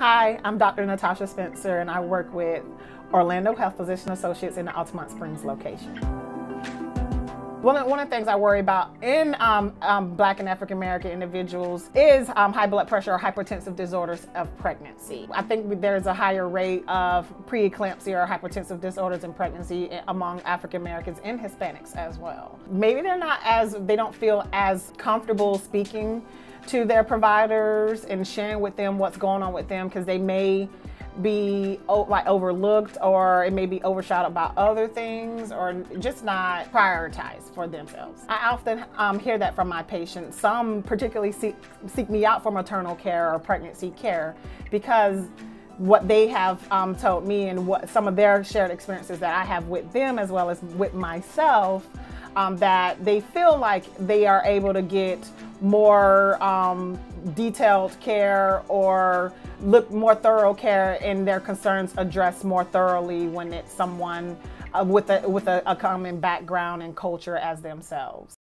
Hi, I'm Dr. Nastasha Spencer, and I work with Orlando Health Physician Associates in the Altamonte Springs location. One of, one of the things I worry about in um, um, Black and African American individuals is um, high blood pressure or hypertensive disorders of pregnancy. I think there's a higher rate of preeclampsia or hypertensive disorders in pregnancy among African Americans and Hispanics as well. Maybe they're not as, they don't feel as comfortable speaking to their providers and sharing with them what's going on with them because they may be like overlooked or it may be overshadowed by other things or just not prioritized for themselves. I often um, hear that from my patients. Some particularly seek, seek me out for maternal care or pregnancy care because what they have um, told me and what some of their shared experiences that I have with them as well as with myself um, that they feel like they are able to get more um, detailed care or look more thorough care and their concerns addressed more thoroughly when it's someone uh, with a with a, a common background and culture as themselves.